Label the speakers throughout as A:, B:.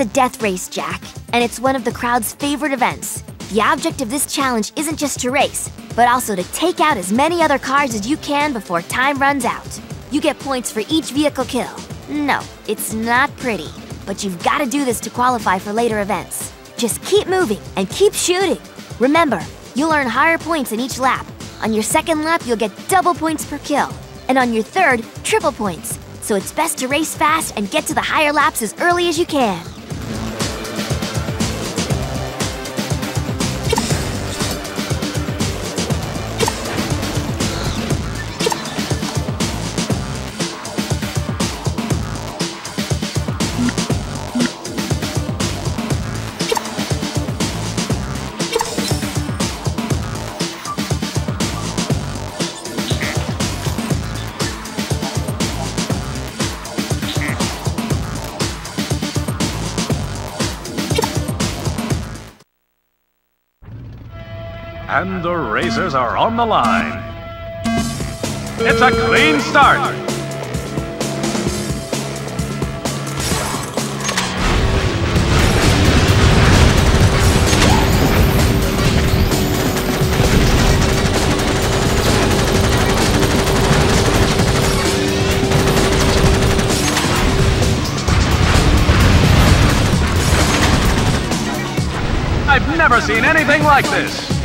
A: a death race, Jak, and it's one of the crowd's favorite events. The object of this challenge isn't just to race, but also to take out as many other cars as you can before time runs out. You get points for each vehicle kill. No, it's not pretty, but you've got to do this to qualify for later events. Just keep moving and keep shooting. Remember, you'll earn higher points in each lap. On your second lap, you'll get double points per kill, and on your third, triple points. So it's best to race fast and get to the higher laps as early as you can.
B: The racers are on the line. It's a clean start. I've never seen anything like this.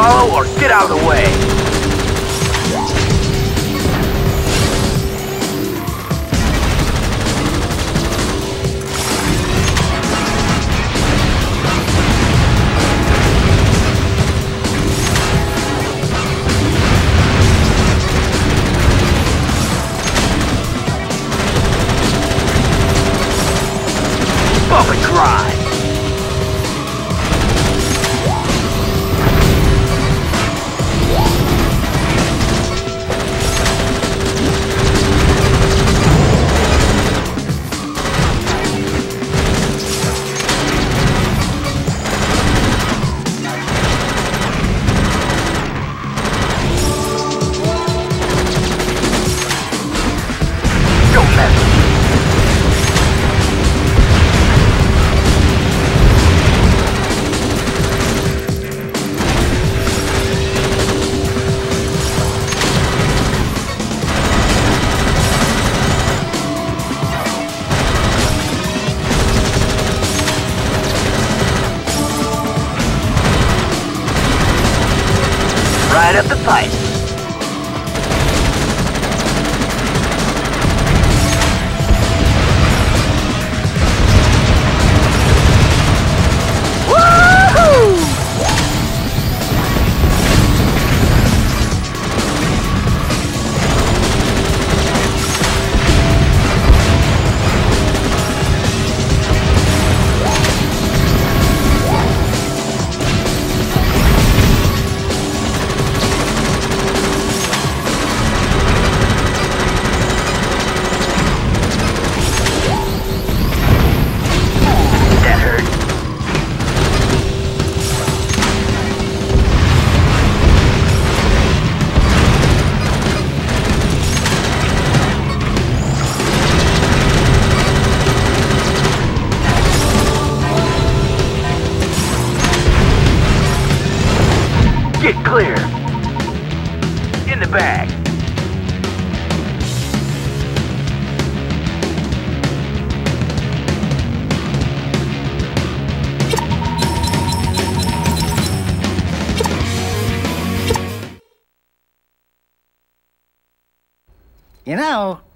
C: Follow, or get out of the way.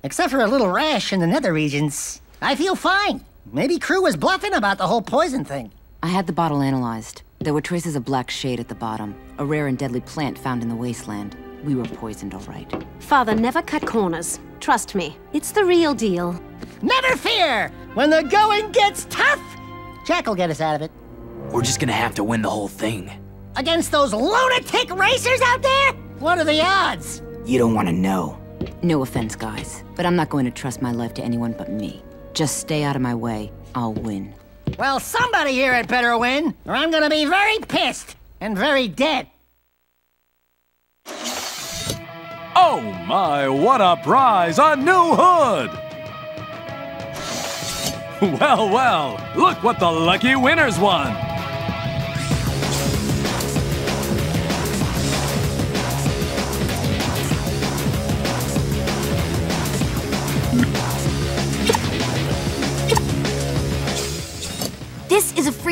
D: Except for a little rash in the nether regions, I feel fine. Maybe Krew was bluffing about the whole poison thing.
E: I had the bottle analyzed. There were traces of black shade at the bottom, a rare and deadly plant found in the wasteland. We were poisoned, all right.
F: Father, never cut corners. Trust me, it's the real deal.
D: Never fear! When the going gets tough, Jak will get us out of it.
C: We're just gonna have to win the whole thing.
D: Against those lunatic racers out there? What are the odds?
C: You don't want to know.
E: No offense, guys, but I'm not going to trust my life to anyone but me. Just stay out of my way. I'll win.
D: Well, somebody here had better win, or I'm gonna be very pissed and very dead.
B: Oh my, what a prize! A new hood! Well, well, look what the lucky winners won!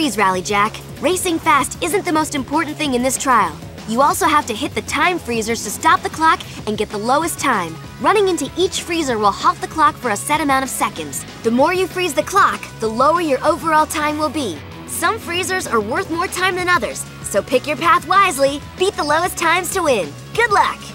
A: Freeze rally, Jak. Racing fast isn't the most important thing in this trial. You also have to hit the time freezers to stop the clock and get the lowest time. Running into each freezer will halt the clock for a set amount of seconds. The more you freeze the clock, the lower your overall time will be. Some freezers are worth more time than others, so pick your path wisely. Beat the lowest times to win. Good luck!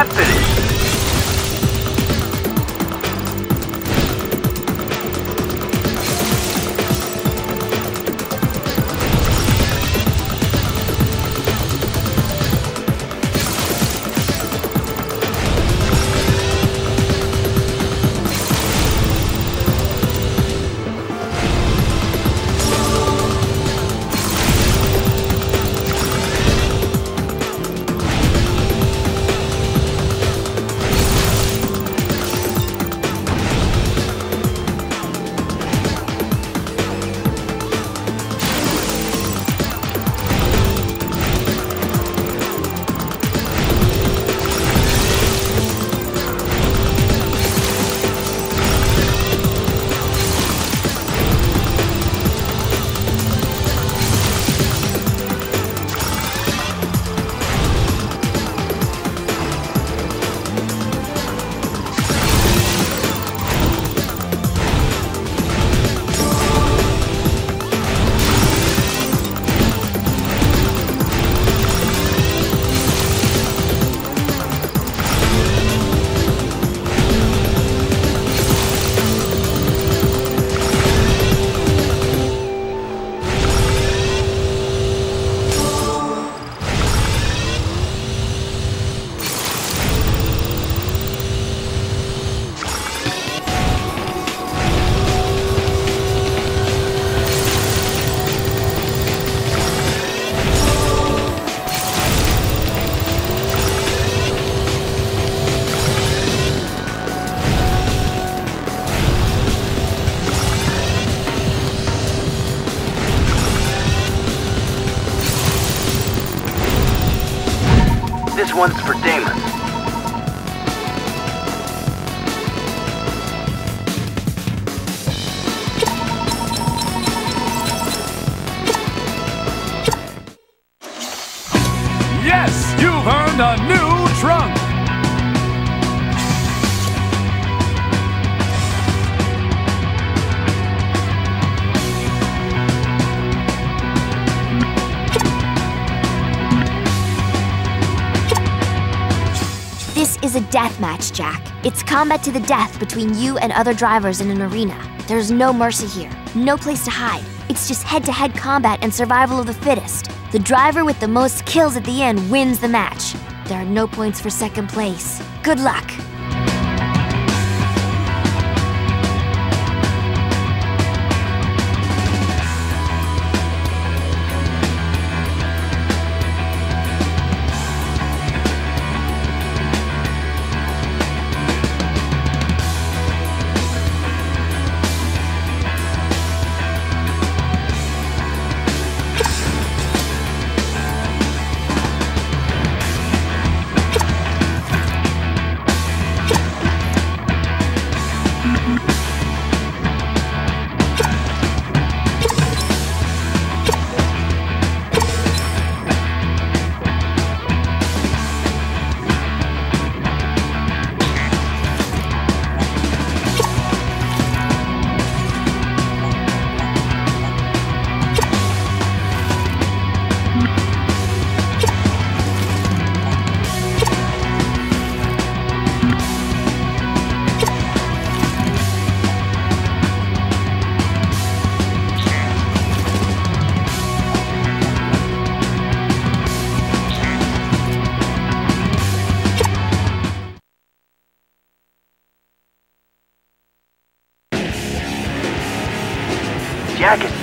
C: One lap
A: This is a death match, Jak. It's combat to the death between you and other drivers in an arena. There's no mercy here, no place to hide. It's just head to head combat and survival of the fittest. The driver with the most kills at the end wins the match. There are no points for second place. Good luck.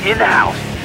G: Jak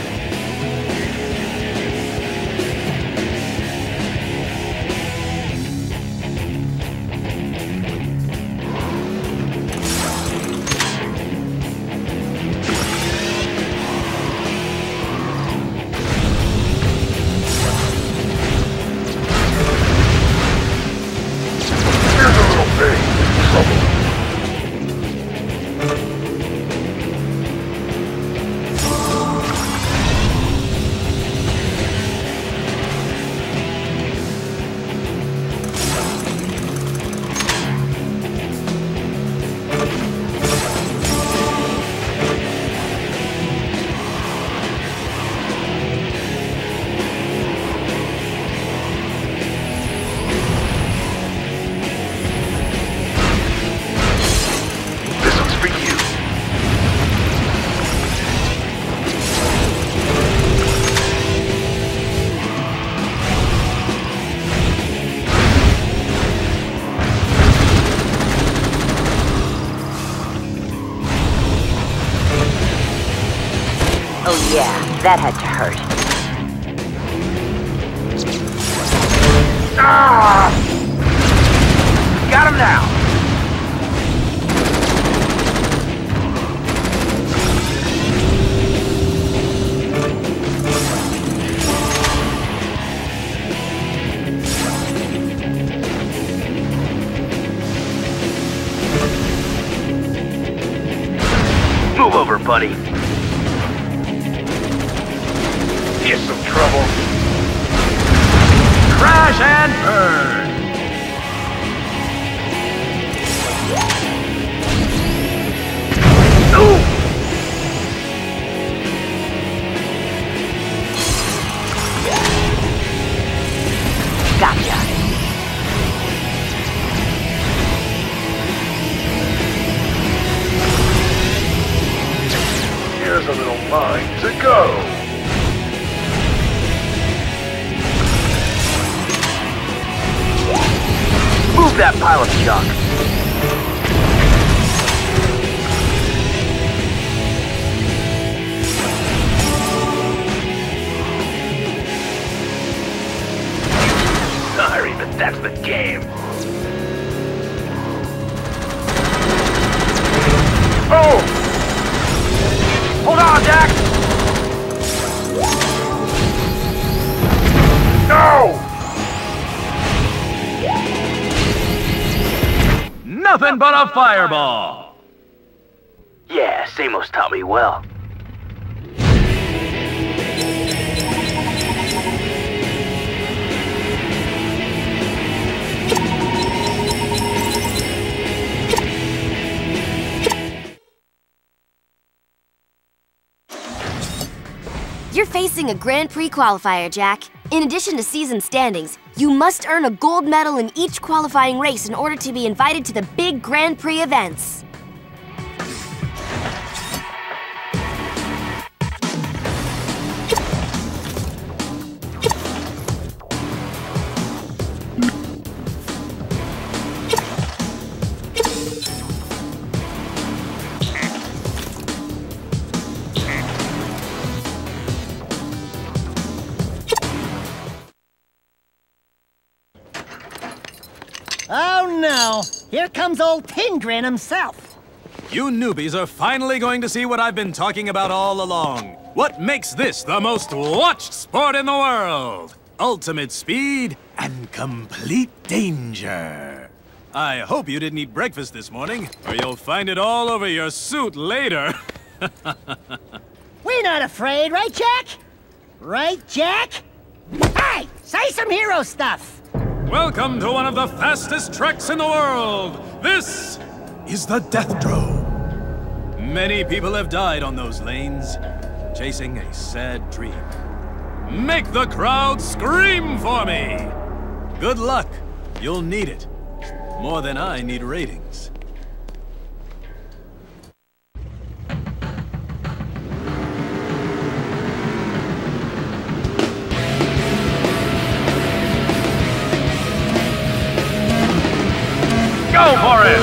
G: that had
A: facing a Grand Prix qualifier, Jak. In addition to season standings, you must earn a gold medal in each qualifying race in order to be invited to the big Grand Prix events.
D: Oh no! Here comes old Tingrin himself.
H: You newbies are finally going to see what I've been talking about all along. What makes this the most watched sport in the world? Ultimate speed and complete danger. I hope you didn't eat breakfast this morning, or you'll find it all over your suit later.
D: We're not afraid, right, Jak? Right, Jak? Hey, say some hero stuff!
H: Welcome to one of the fastest treks in the world. This is the Death Drome. Many people have died on those lanes, chasing a sad dream. Make the crowd scream for me! Good luck. You'll need it. More than I need ratings.
C: Go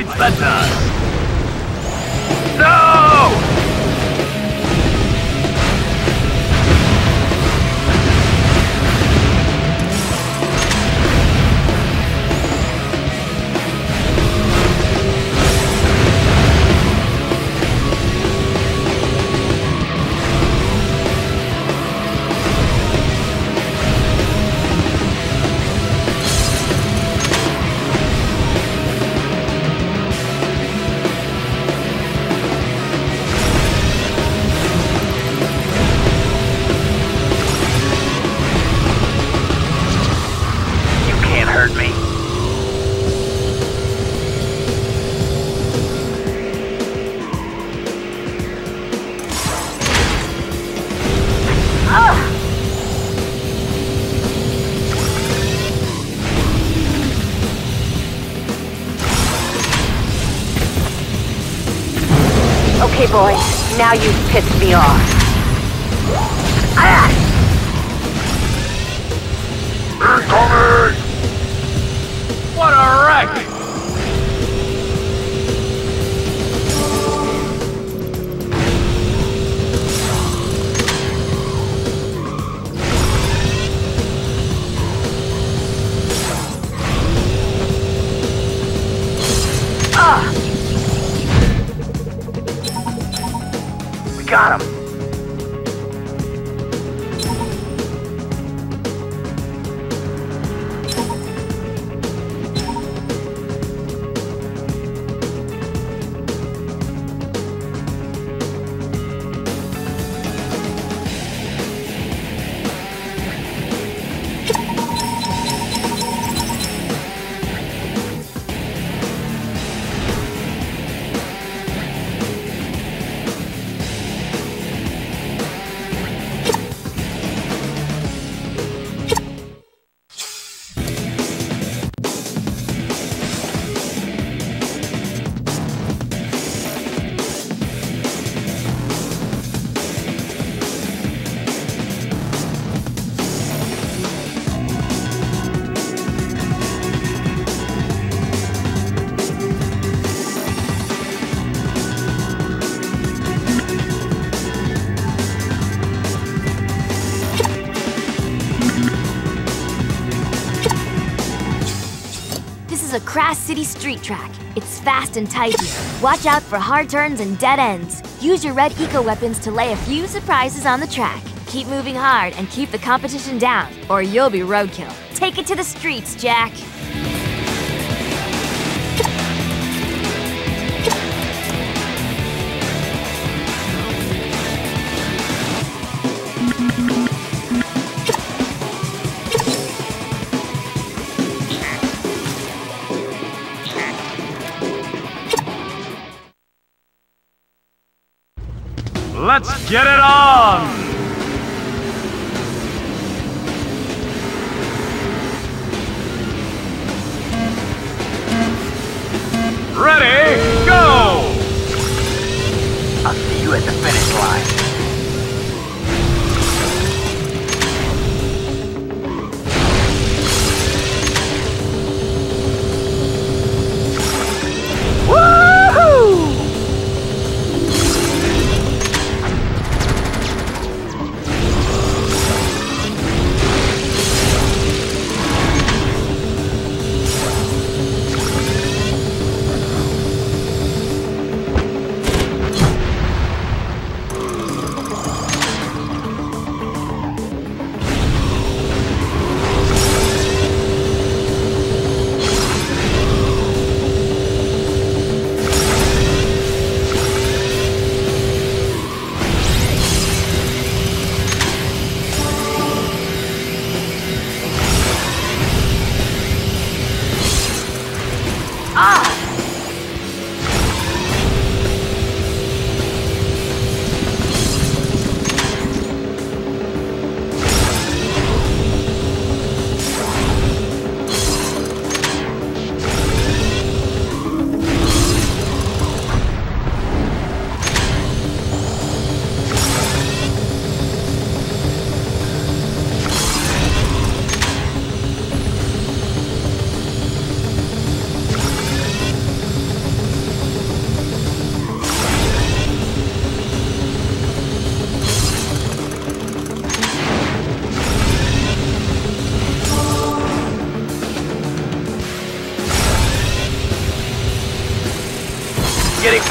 B: another one
G: you've pissed
A: Kras City street track. It's fast and tight here. Watch out for hard turns and dead ends. Use your red eco weapons to lay a few surprises on the track. Keep moving hard and keep the competition down, or you'll be roadkill. Take it to the streets, Jak.
B: Let's get it on!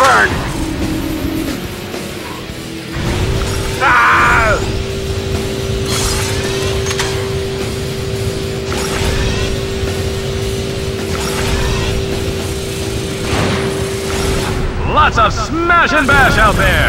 C: Burned! Ah!
B: Lots of smash and bash out there!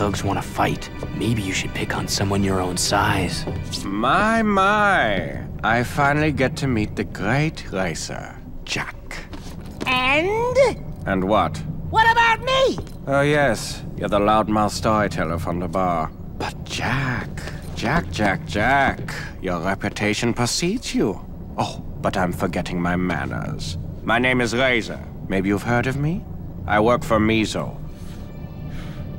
I: Thugs want to fight, maybe you should pick on someone your own size.
J: My, my. I finally get to meet the great racer, Jak.
D: And?
J: And what?
D: What about me?
J: Oh, yes. You're the loudmouth storyteller from the bar. But Jak, Jak, Jak, Jak, your reputation precedes you. Oh, but I'm forgetting my manners. My name is Razor. Maybe you've heard of me? I work for Mizo.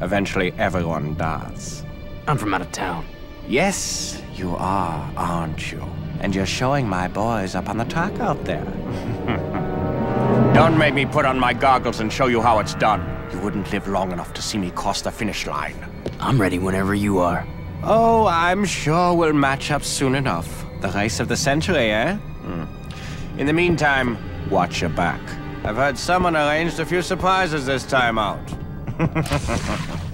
J: Eventually, everyone does.
I: I'm from out of town.
J: Yes, you are, aren't you? And you're showing my boys up on the track out there. Don't make me put on my goggles and show you how it's done. You wouldn't live long enough to see me cross the finish line.
I: I'm ready whenever you are.
J: Oh, I'm sure we'll match up soon enough. The race of the century, eh? Hmm. In the meantime, watch your back. I've heard someone arranged a few surprises this time out.
H: ha ha
A: ha ha ha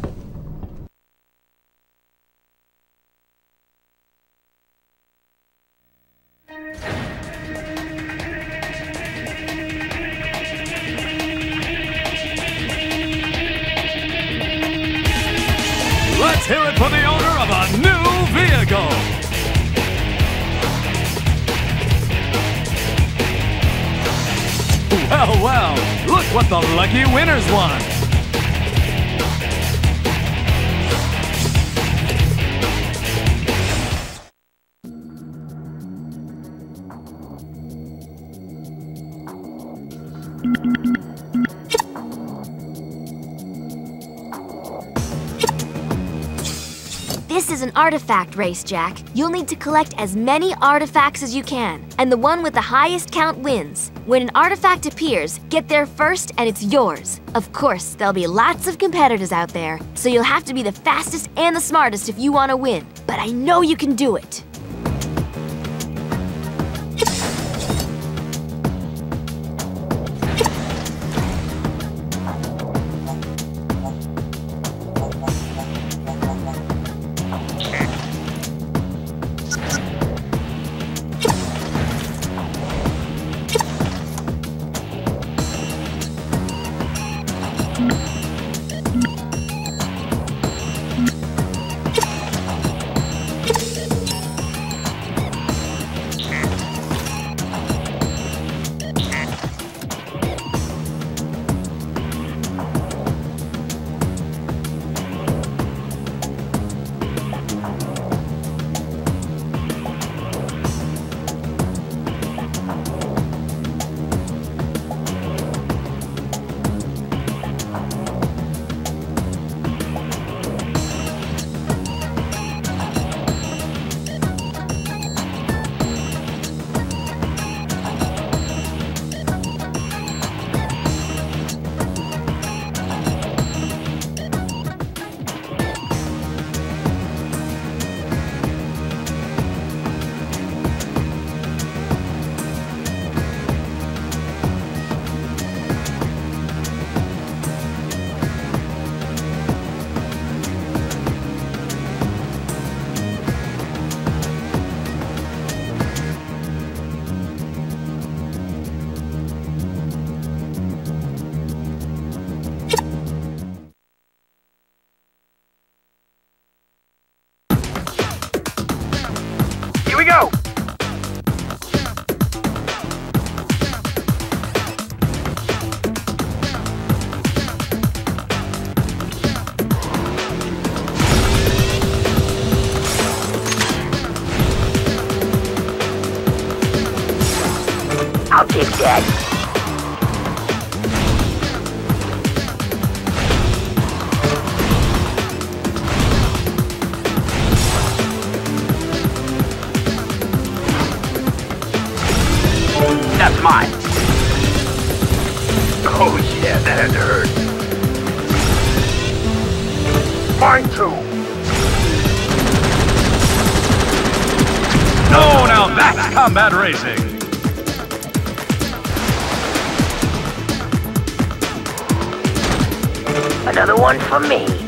A: artifact race, Jak. You'll need to collect as many artifacts as you can, and the one with the highest count wins. When an artifact appears, get there first and it's yours. Of course, there'll be lots of competitors out there, so you'll have to be the fastest and the smartest if you want to win. But I know you can do it.
C: I'll take that. That's mine. Oh yeah, that had to hurt.
K: Mine too.
B: No, now that's combat racing.
C: Another one for me.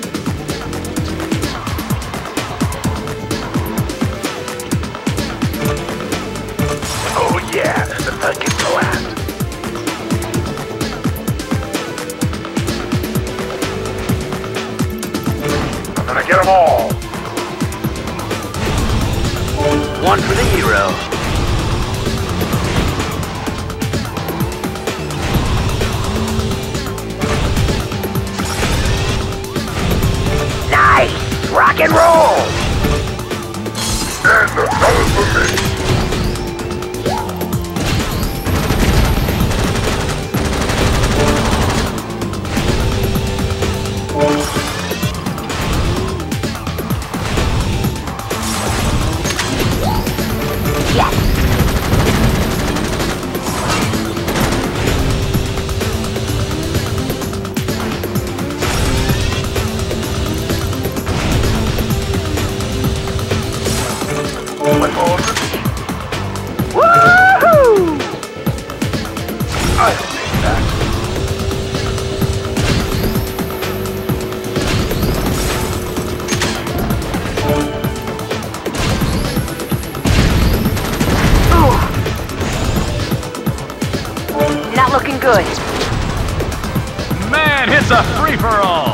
B: Free-for-all.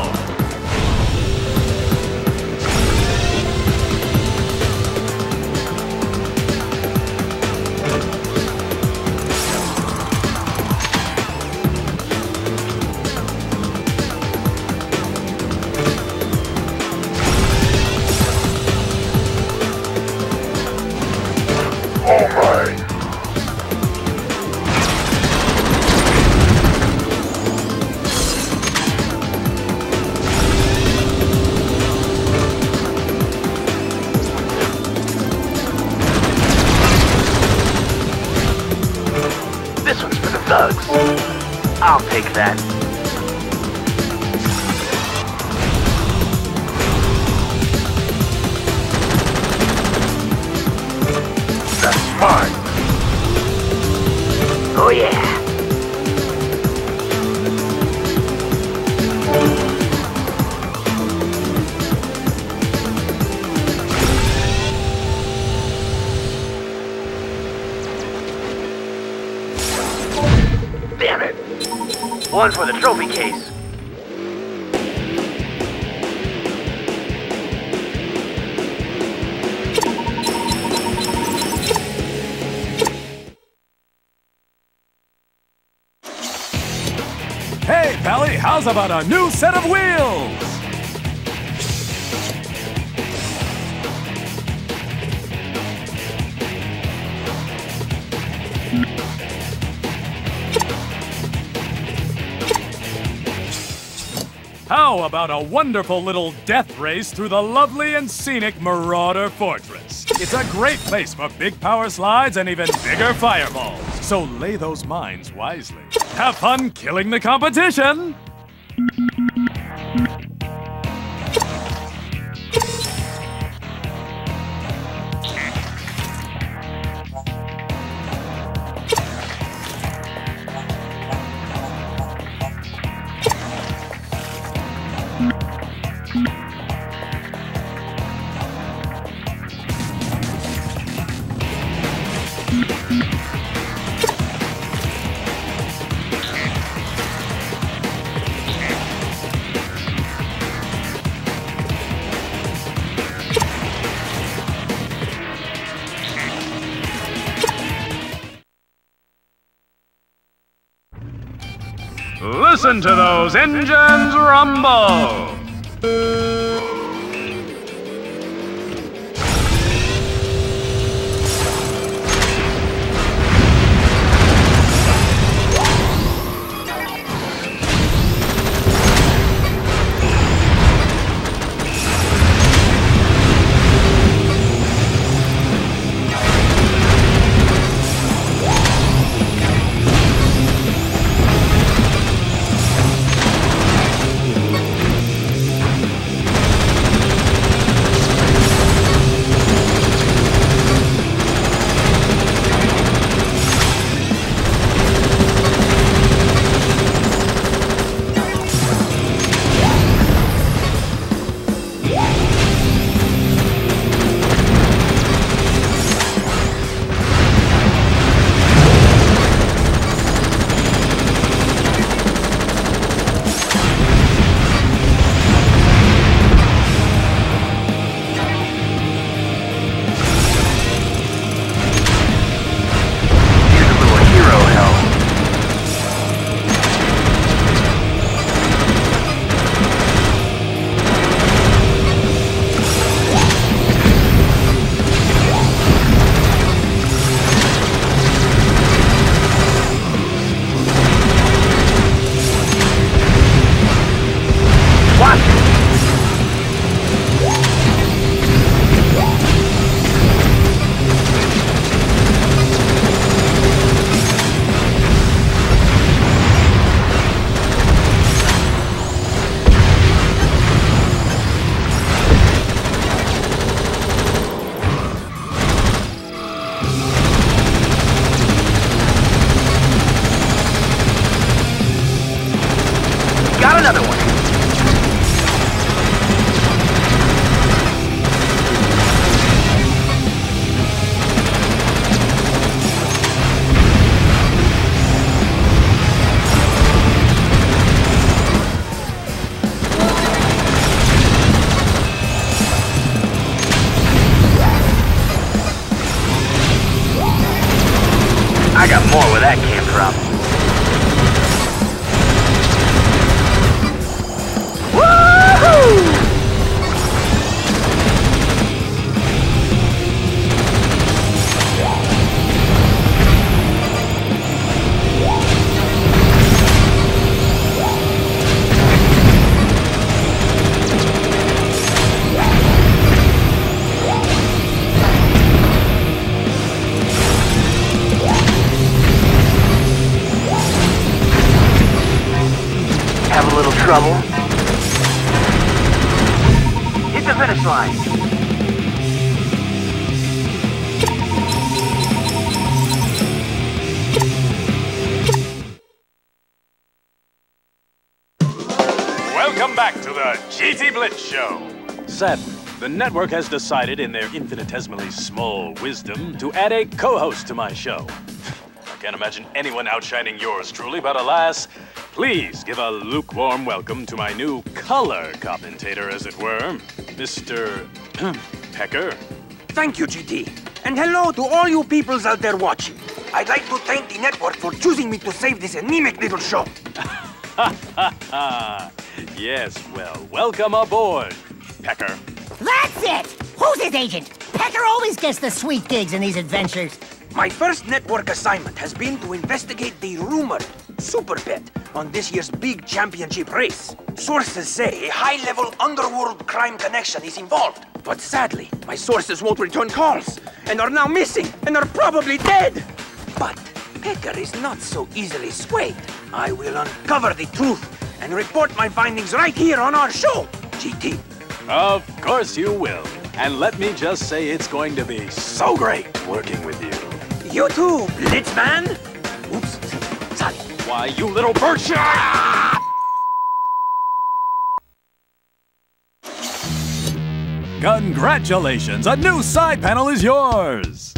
H: Set of wheels? How about a wonderful little death race through the lovely and scenic Marauder Fortress? It's a great place for big power slides and even bigger fireballs. So lay those mines wisely. Have fun killing the competition! Thank you.
C: Listen to those engines rumble! Trouble. Hit the finish line.
H: Welcome back to the GT Blitz Show. Sadly, the network has decided in their infinitesimally small wisdom to add a co-host to my show. I can't imagine anyone outshining yours truly, but alas, please give a lukewarm welcome to my new color commentator, as it were, Mr. Pecker.
L: Thank you, GT. And hello to all you peoples out there watching. I'd like to thank the network for choosing me to save this anemic little show.
H: yes, well, welcome aboard, Pecker.
D: That's it! Who's his agent? Pecker always gets the sweet gigs in these adventures.
L: My first network assignment has been to investigate the rumored super bet on this year's big championship race. Sources say a high-level underworld crime connection is involved. But sadly, my sources won't return calls, and are now missing, and are probably dead. But Pecker is not so easily swayed. I will uncover the truth and report my findings right here on our show, GT.
H: Of course you will. And let me just say it's going to be so great working with you.
L: You too, Blitzman! Oops.
H: Why, you little bird shot! Congratulations! A new side panel is yours!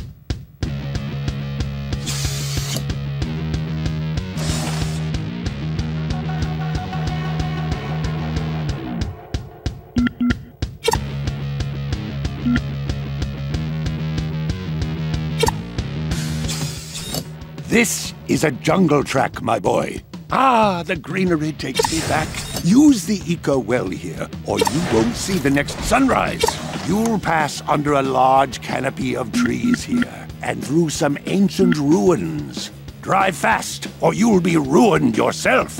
K: This is a jungle track, my boy. Ah, the greenery takes me back. Use the eco well here, or you won't see the next sunrise. You'll pass under a large canopy of trees here, and through some ancient ruins. Drive fast, or you'll be ruined yourself.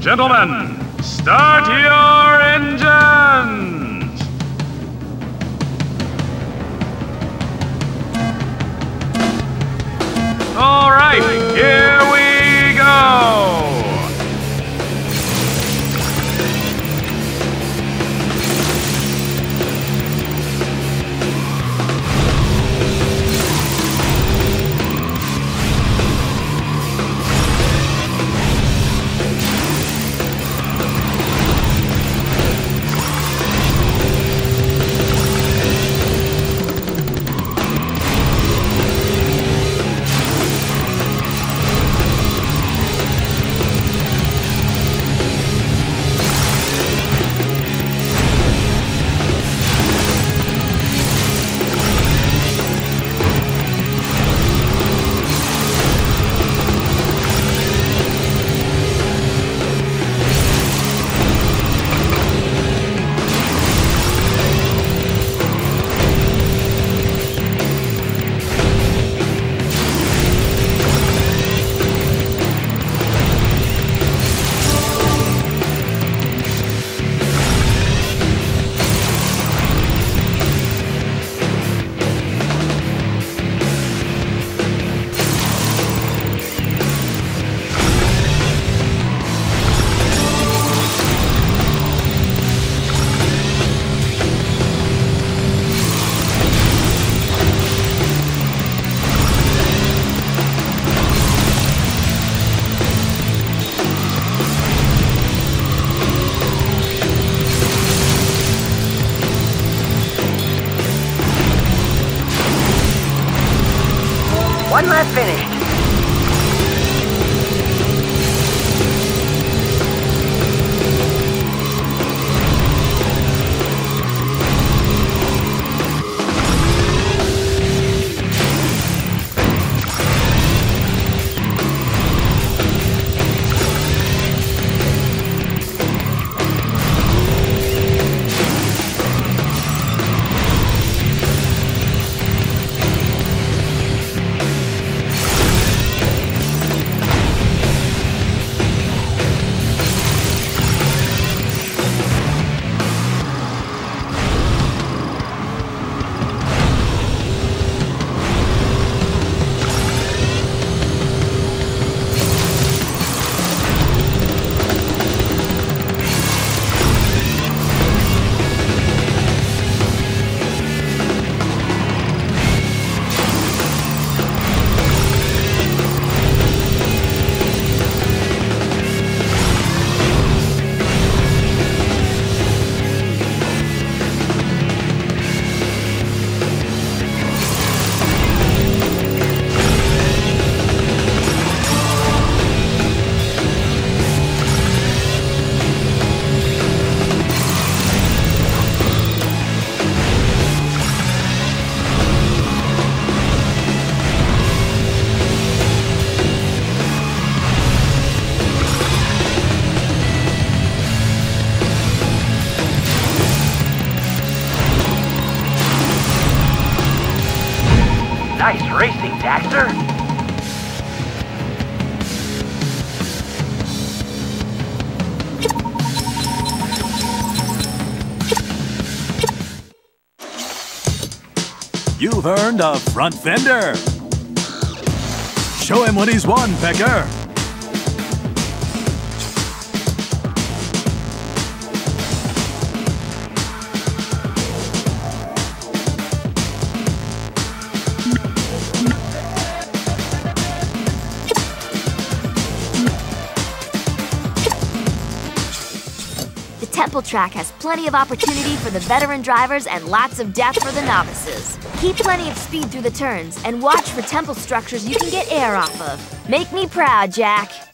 B: Gentlemen, start your engines! All right, here
H: You've a front fender. Show him what he's won, Pecker.
A: The temple track has plenty of opportunity for the veteran drivers and lots of death for the novices. Keep plenty of speed through the turns and watch for temple structures you can get air off of. Make me proud,
C: Jak.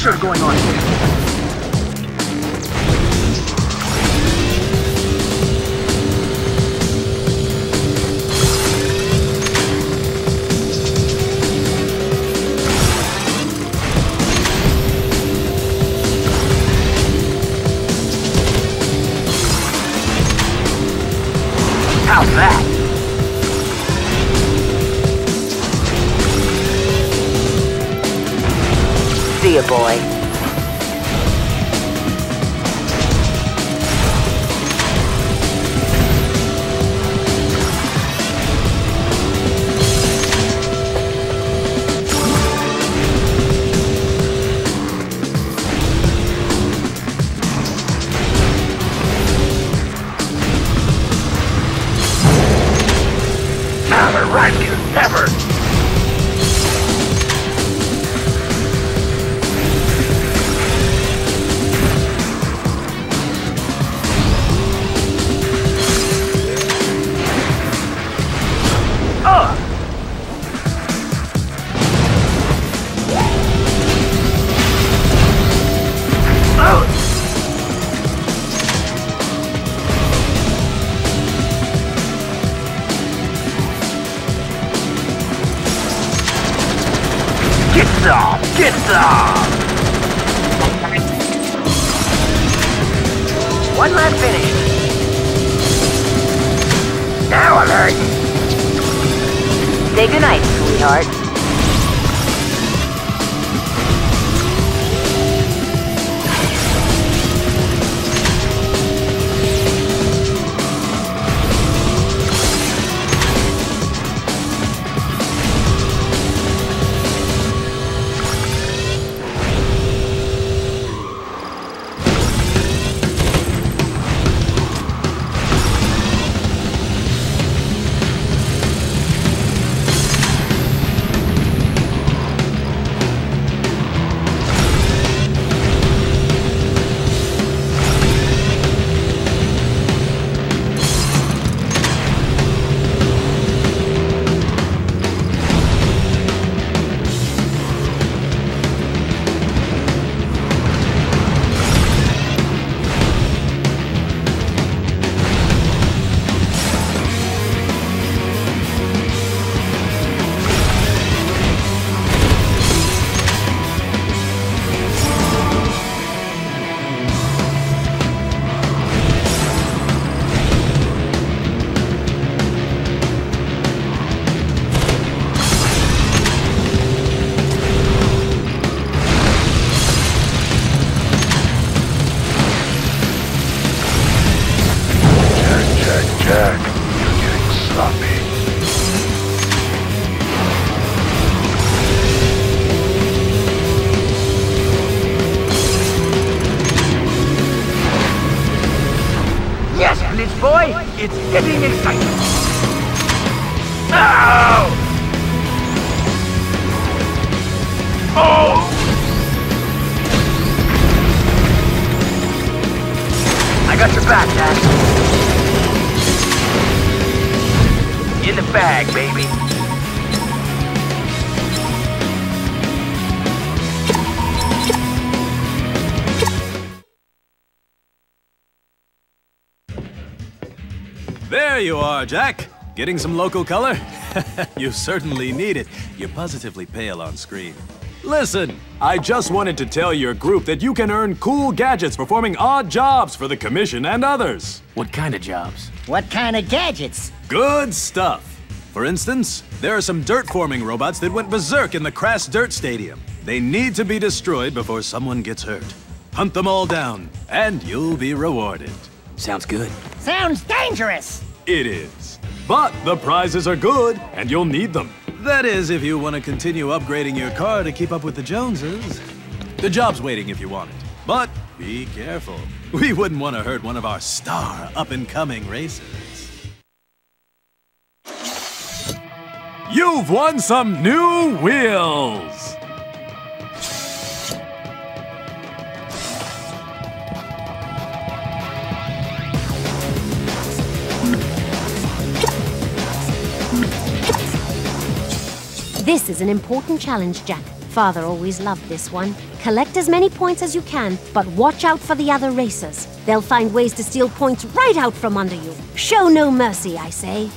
C: Crusher going on here. Getting
H: some local color? you certainly need it. You're positively pale on screen. Listen, I just wanted to tell your group that you can earn cool gadgets performing odd jobs for the Commission and others.
I: What kind of jobs?
D: What kind of gadgets?
H: Good stuff. For instance, there are some dirt forming robots that went berserk in the Kras Dirt Stadium. They need to be destroyed before someone gets hurt. Hunt them all down, and you'll be rewarded.
I: Sounds good.
D: Sounds dangerous.
H: It is. But the prizes are good, and you'll need them. That is, if you want to continue upgrading your car to keep up with the Joneses. The job's waiting if you want it. But be careful. We wouldn't want to hurt one of our star up-and-coming racers. You've won some new wheels!
F: This is an important challenge, Jak. Father always loved this one. Collect as many points as you can, but watch out for the other racers. They'll find ways to steal points right out from under you. Show no mercy, I say.